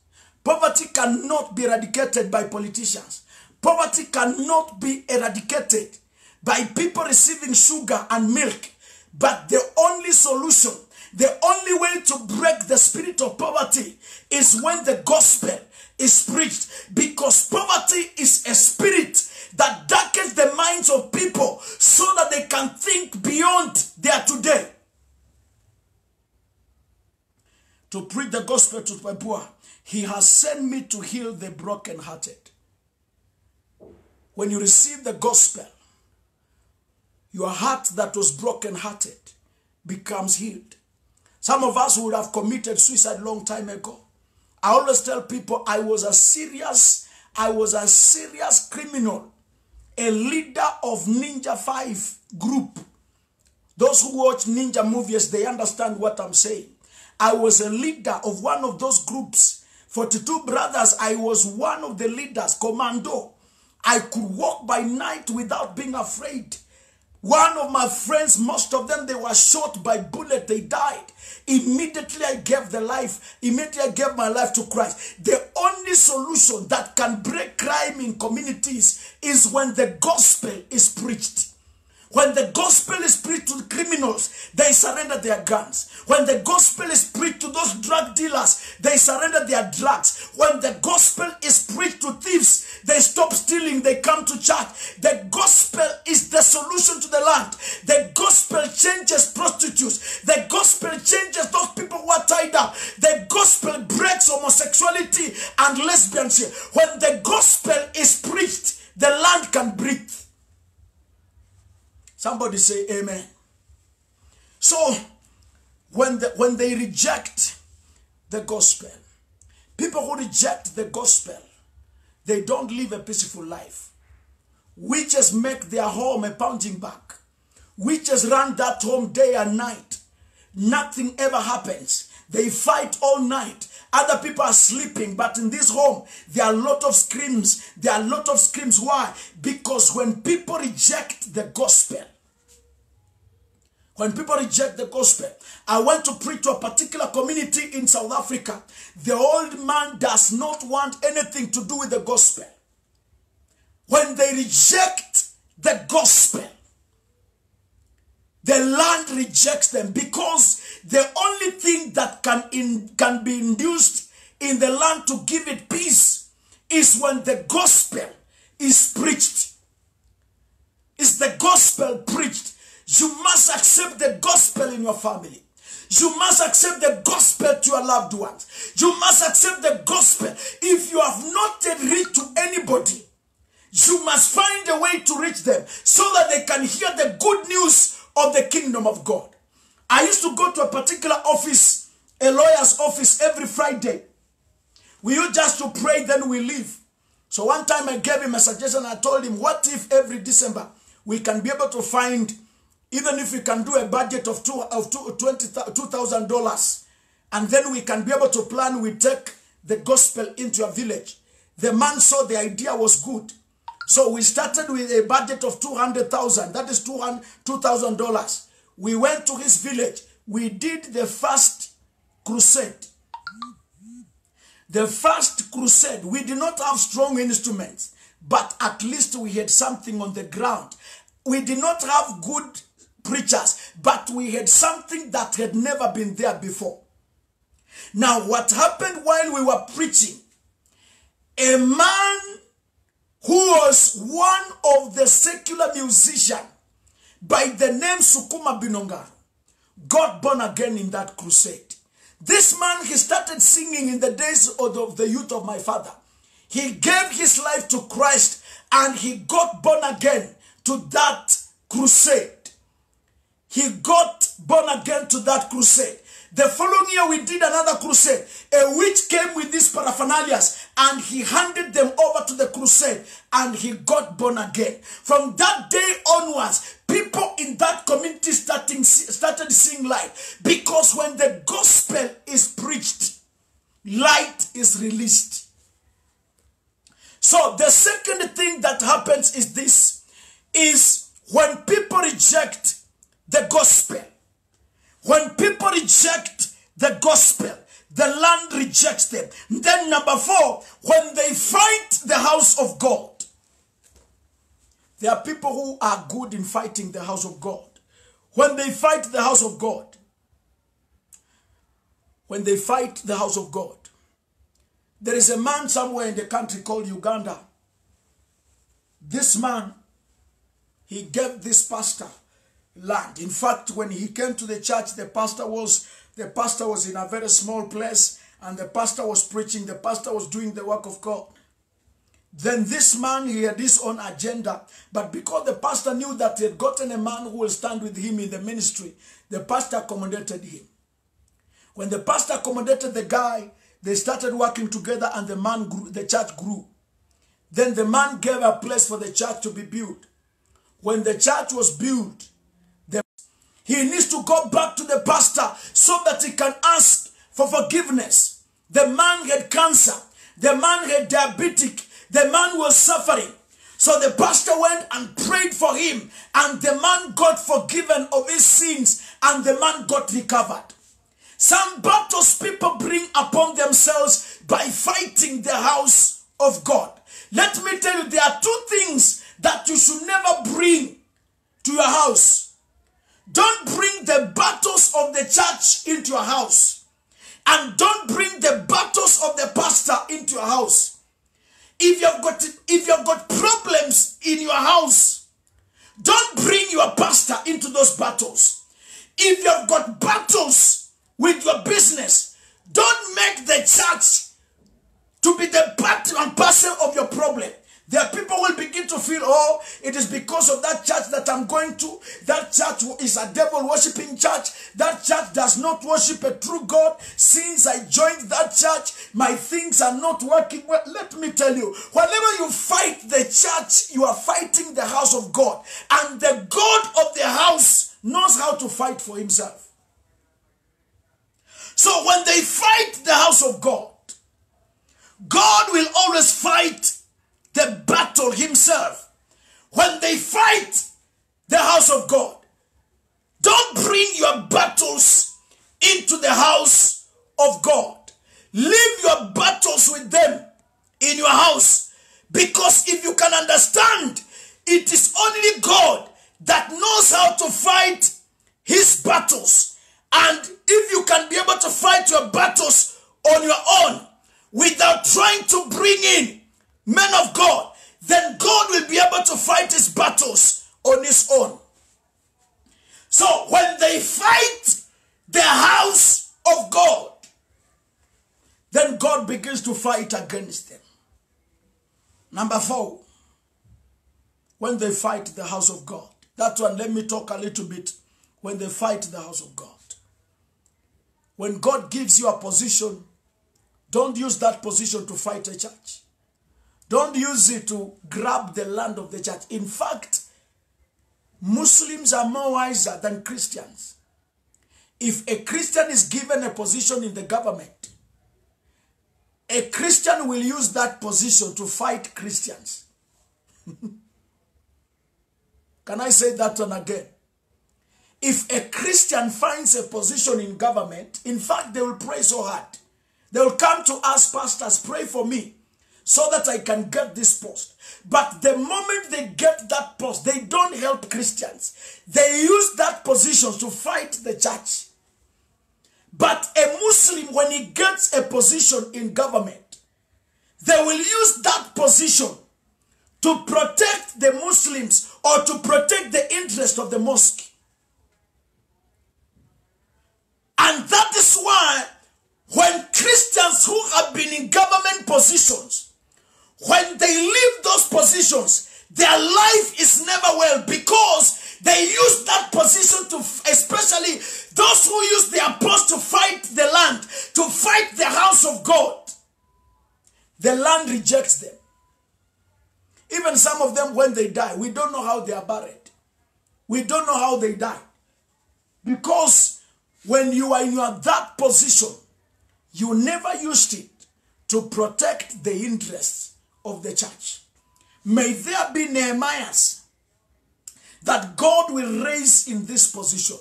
Poverty cannot be eradicated by politicians. Poverty cannot be eradicated by people receiving sugar and milk. But the only solution, the only way to break the spirit of poverty is when the gospel is preached. Because poverty is a spirit that darkens the minds of people so that they can think beyond their today. To preach the gospel to the poor, he has sent me to heal the brokenhearted. When you receive the gospel, your heart that was brokenhearted becomes healed. Some of us would have committed suicide long time ago. I always tell people I was a serious, I was a serious criminal a leader of Ninja 5 group. Those who watch ninja movies, they understand what I'm saying. I was a leader of one of those groups. 42 brothers, I was one of the leaders, commando. I could walk by night without being afraid. One of my friends, most of them, they were shot by bullet. They died. Immediately I gave the life. Immediately I gave my life to Christ. The only solution that can break crime in communities is when the gospel is preached. When the gospel is preached to the criminals, they surrender their guns. When the gospel is preached to those drug dealers, they surrender their drugs. When the gospel is preached to thieves, they stop stealing, they come to church. The gospel is the solution to the land. The gospel changes prostitutes. The gospel changes those people who are tied up. The gospel breaks homosexuality and lesbianism. When the gospel is preached, the land can breathe. Somebody say amen. So when, the, when they reject the gospel, people who reject the gospel, they don't live a peaceful life. Witches make their home a pounding back. Witches run that home day and night. Nothing ever happens. They fight all night. Other people are sleeping, but in this home, there are a lot of screams. There are a lot of screams. Why? Because when people reject the gospel, when people reject the gospel, I went to preach to a particular community in South Africa. The old man does not want anything to do with the gospel. When they reject the gospel, the land rejects them because the only thing that can, in, can be induced in the land to give it peace is when the gospel is preached. Is the gospel preached you must accept the gospel in your family. You must accept the gospel to your loved ones. You must accept the gospel. If you have not reached to anybody, you must find a way to reach them so that they can hear the good news of the kingdom of God. I used to go to a particular office, a lawyer's office, every Friday. We used just to pray, then we leave. So one time I gave him a suggestion. I told him, what if every December we can be able to find even if we can do a budget of two of two twenty two thousand dollars, and then we can be able to plan, we take the gospel into a village. The man saw the idea was good. So we started with a budget of 200,000. That is $2,000. We went to his village. We did the first crusade. The first crusade, we did not have strong instruments, but at least we had something on the ground. We did not have good preachers, but we had something that had never been there before. Now, what happened while we were preaching? A man who was one of the secular musician by the name Sukuma Binongaru got born again in that crusade. This man, he started singing in the days of the youth of my father. He gave his life to Christ and he got born again to that crusade. He got born again to that crusade. The following year, we did another crusade. A witch came with these paraphernalia and he handed them over to the crusade and he got born again. From that day onwards, people in that community starting, started seeing light because when the gospel is preached, light is released. So the second thing that happens is this, is when people reject the gospel, when people reject the gospel, the land rejects them. Then number four, when they fight the house of God, there are people who are good in fighting the house of God. When they fight the house of God, when they fight the house of God, there is a man somewhere in the country called Uganda. This man, he gave this pastor land. In fact, when he came to the church, the pastor was the pastor was in a very small place and the pastor was preaching. The pastor was doing the work of God. Then this man, he had his own agenda. But because the pastor knew that he had gotten a man who will stand with him in the ministry, the pastor accommodated him. When the pastor accommodated the guy, they started working together and the man grew, the church grew. Then the man gave a place for the church to be built. When the church was built, he needs to go back to the pastor so that he can ask for forgiveness. The man had cancer. The man had diabetic. The man was suffering. So the pastor went and prayed for him and the man got forgiven of his sins and the man got recovered. Some battles people bring upon themselves by fighting the house of God. Let me tell you, there are two things that you should never bring to your house. Don't bring the battles of the church into your house. And don't bring the battles of the pastor into your house. If you've got if you've got problems in your house, don't bring your pastor into those battles. If you've got battles with your business. Don't make the church to be the part and parcel of your problem. There people will begin to feel, oh, it is because of that church that I'm going to. That church is a devil worshipping church. That church does not worship a true God. Since I joined that church, my things are not working well. Let me tell you, whenever you fight the church, you are fighting the house of God. And the God of the house knows how to fight for himself. So when they fight the house of God, God will always fight the battle himself. When they fight the house of God, don't bring your battles into the house of God. Leave your battles with them in your house. Because if you can understand, it is only God that knows how to fight his battles. And if you can be able to fight your battles on your own without trying to bring in men of God, then God will be able to fight his battles on his own. So when they fight the house of God, then God begins to fight against them. Number four, when they fight the house of God. That one, let me talk a little bit when they fight the house of God. When God gives you a position, don't use that position to fight a church. Don't use it to grab the land of the church. In fact, Muslims are more wiser than Christians. If a Christian is given a position in the government, a Christian will use that position to fight Christians. (laughs) Can I say that one again? If a Christian finds a position in government, in fact, they will pray so hard. They will come to us, pastors, pray for me so that I can get this post. But the moment they get that post, they don't help Christians. They use that position to fight the church. But a Muslim, when he gets a position in government, they will use that position to protect the Muslims or to protect the interest of the mosque. And that is why when Christians who have been in government positions, when they leave those positions, their life is never well because they use that position to, especially those who use their post to fight the land, to fight the house of God. The land rejects them. Even some of them, when they die, we don't know how they are buried. We don't know how they die. Because when you are in your, that position, you never used it to protect the interests of the church. May there be Nehemiahs that God will raise in this position.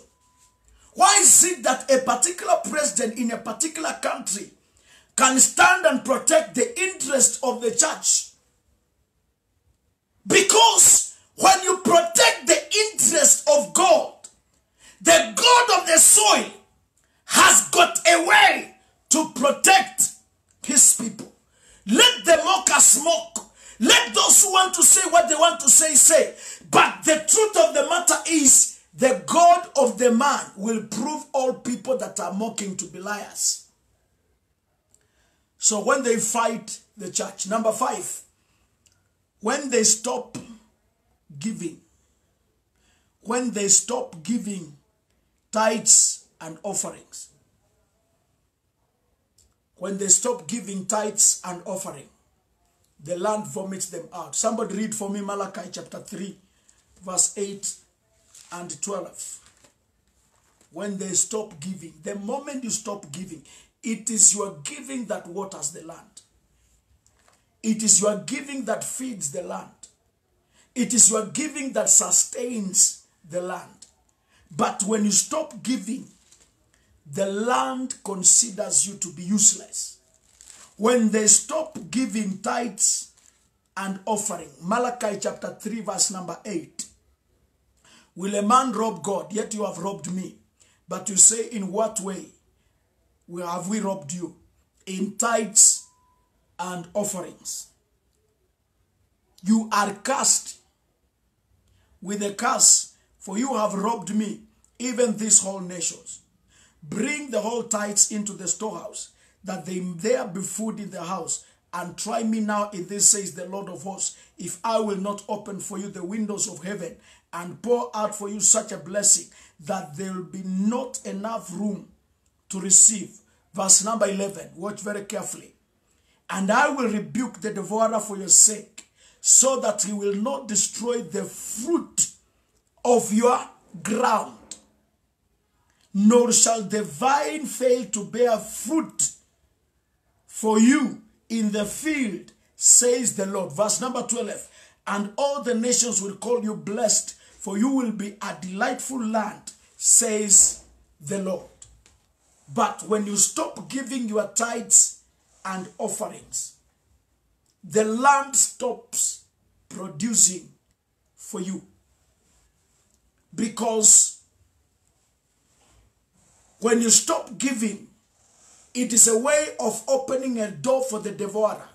Why is it that a particular president in a particular country can stand and protect the interest of the church? Because when you protect the interest of God, the God of the soil has got a way to protect his people. Let the mockers mock. Let those who want to say what they want to say, say. But the truth of the matter is, the God of the man will prove all people that are mocking to be liars. So when they fight the church, number five, when they stop giving, when they stop giving tithes and offerings, when they stop giving tithes and offering, the land vomits them out. Somebody read for me Malachi chapter 3, verse 8 and 12. When they stop giving, the moment you stop giving, it is your giving that waters the land. It is your giving that feeds the land. It is your giving that sustains the land. But when you stop giving, the land considers you to be useless. When they stop giving tithes and offering, Malachi chapter 3, verse number 8. Will a man rob God? Yet you have robbed me. But you say, In what way have we robbed you? In tithes and offerings. You are cursed with a curse, for you have robbed me, even these whole nations. Bring the whole tithes into the storehouse, that they there be food in the house. And try me now in this, says the Lord of hosts, if I will not open for you the windows of heaven and pour out for you such a blessing that there will be not enough room to receive. Verse number 11, watch very carefully. And I will rebuke the devourer for your sake, so that he will not destroy the fruit of your ground nor shall the vine fail to bear fruit for you in the field, says the Lord. Verse number 12. And all the nations will call you blessed, for you will be a delightful land, says the Lord. But when you stop giving your tithes and offerings, the land stops producing for you. Because when you stop giving, it is a way of opening a door for the devourer.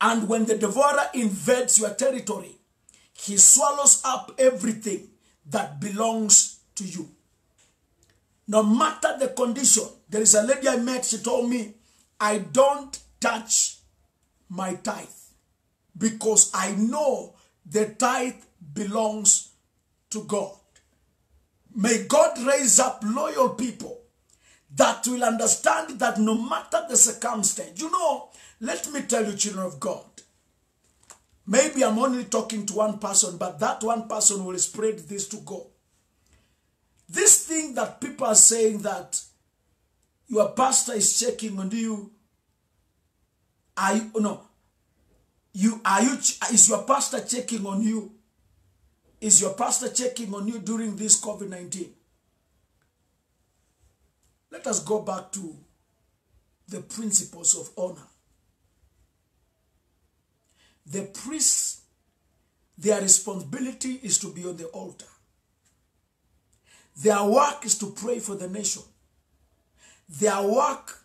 And when the devourer invades your territory, he swallows up everything that belongs to you. No matter the condition, there is a lady I met, she told me, I don't touch my tithe because I know the tithe belongs to God. May God raise up loyal people that will understand that no matter the circumstance, you know, let me tell you, children of God, maybe I'm only talking to one person, but that one person will spread this to go. This thing that people are saying that your pastor is checking on you, are you, no, you, are you, is your pastor checking on you? Is your pastor checking on you during this COVID 19? Let us go back to the principles of honor. The priests, their responsibility is to be on the altar. Their work is to pray for the nation. Their work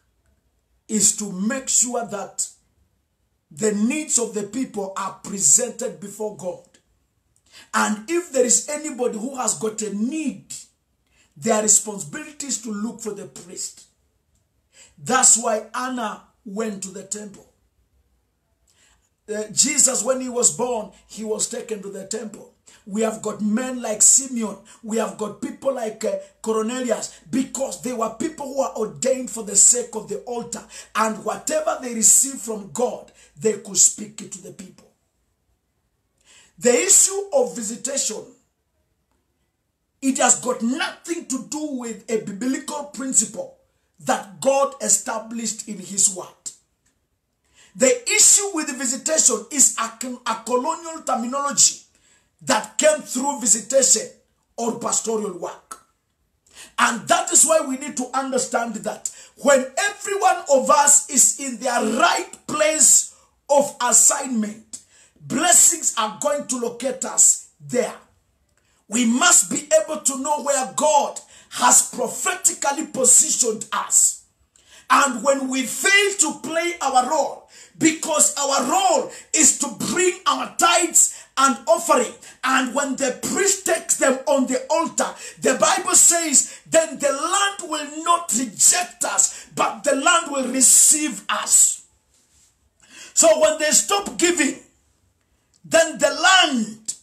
is to make sure that the needs of the people are presented before God. And if there is anybody who has got a need, their responsibility is to look for the priest. That's why Anna went to the temple. Uh, Jesus, when he was born, he was taken to the temple. We have got men like Simeon. We have got people like uh, Cornelius because they were people who are ordained for the sake of the altar. And whatever they received from God, they could speak it to the people. The issue of visitation, it has got nothing to do with a biblical principle that God established in his word. The issue with the visitation is a, a colonial terminology that came through visitation or pastoral work. And that is why we need to understand that when every one of us is in their right place of assignment, blessings are going to locate us there. We must be able to know where God has prophetically positioned us. And when we fail to play our role, because our role is to bring our tithes and offering. And when the priest takes them on the altar, the Bible says, then the land will not reject us, but the land will receive us. So when they stop giving, then the land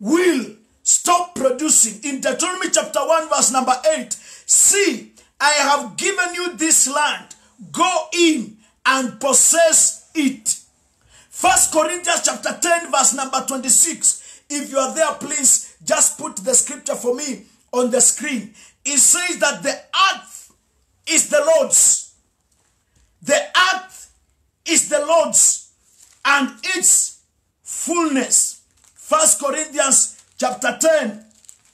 will stop producing. In Deuteronomy chapter 1 verse number 8, see, I have given you this land. Go in and possess it. First Corinthians chapter 10 verse number 26. If you are there, please just put the scripture for me on the screen. It says that the earth is the Lord's. The earth is the Lord's and its fullness. First Corinthians chapter 10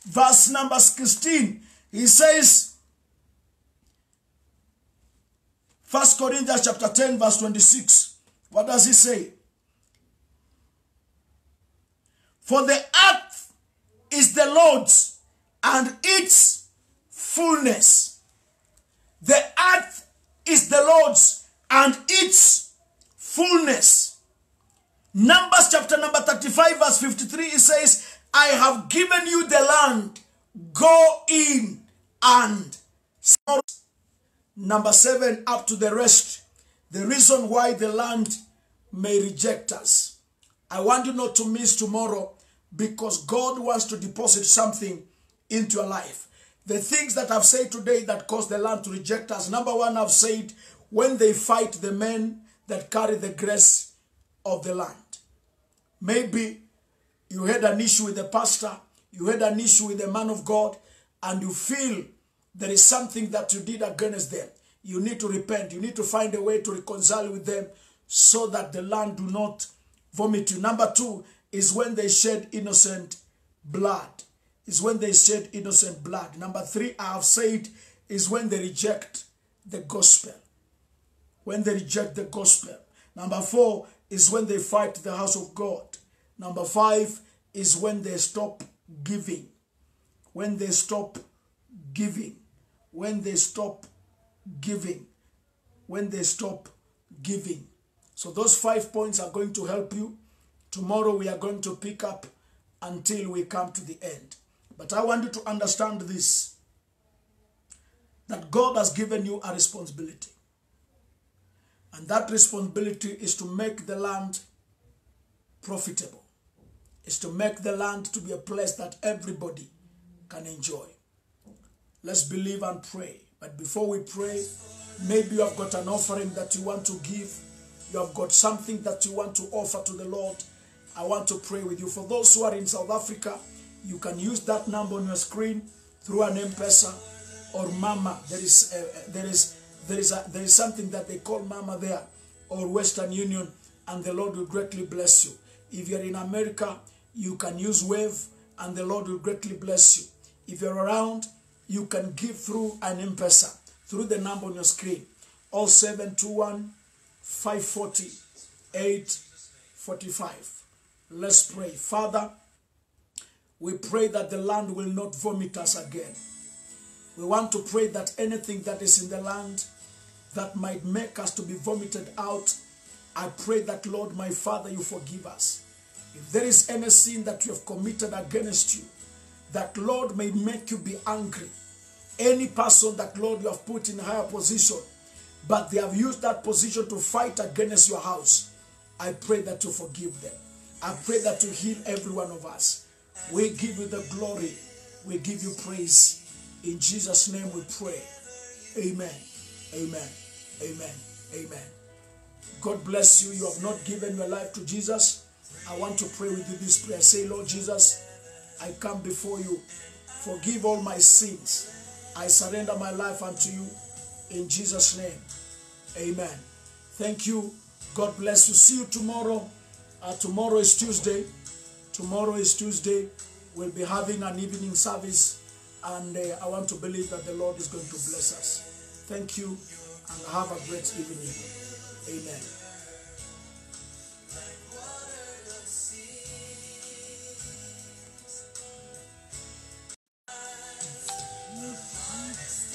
verse number 16. He says, First Corinthians chapter 10 verse 26. What does he say? For the earth is the Lord's and its fullness. The earth is the Lord's and its fullness. Numbers chapter number 35 verse 53 it says, I have given you the land. Go in and Number seven, up to the rest. The reason why the land may reject us. I want you not to miss tomorrow because God wants to deposit something into your life. The things that I've said today that cause the land to reject us. Number one, I've said when they fight the men that carry the grace of the land. Maybe you had an issue with the pastor, you had an issue with the man of God, and you feel there is something that you did against them. You need to repent. You need to find a way to reconcile with them so that the land do not vomit you. Number two is when they shed innocent blood. Is when they shed innocent blood. Number three, I have said, is when they reject the gospel. When they reject the gospel. Number four is when they fight the house of God. Number five is when they stop giving. When they stop giving. When they stop giving. When they stop giving. So those five points are going to help you. Tomorrow we are going to pick up until we come to the end. But I want you to understand this. That God has given you a responsibility. And that responsibility is to make the land profitable. Is to make the land to be a place that everybody can enjoy. Let's believe and pray. But before we pray, maybe you have got an offering that you want to give. You have got something that you want to offer to the Lord. I want to pray with you. For those who are in South Africa, you can use that number on your screen through an M-Pesa or Mama. There is, uh, there is, there is, a, there is something that they call Mama there or Western Union and the Lord will greatly bless you. If you're in America, you can use Wave and the Lord will greatly bless you. If you're around, you can give through an M-Pesa, through the number on your screen. 0721 540 845. Let's pray. Father, we pray that the land will not vomit us again. We want to pray that anything that is in the land that might make us to be vomited out, I pray that, Lord, my Father, you forgive us. If there is any sin that you have committed against you, that, Lord, may make you be angry. Any person that, Lord, you have put in higher position, but they have used that position to fight against your house, I pray that you forgive them. I pray that you heal every one of us. We give you the glory. We give you praise. In Jesus' name we pray. Amen. Amen. Amen. Amen. God bless you. You have not given your life to Jesus. I want to pray with you this prayer. Say, Lord Jesus, I come before you. Forgive all my sins. I surrender my life unto you in Jesus' name. Amen. Thank you God bless you. See you tomorrow. Uh, tomorrow is Tuesday. Tomorrow is Tuesday. We'll be having an evening service. And uh, I want to believe that the Lord is going to bless us. Thank you and have a great evening. Amen.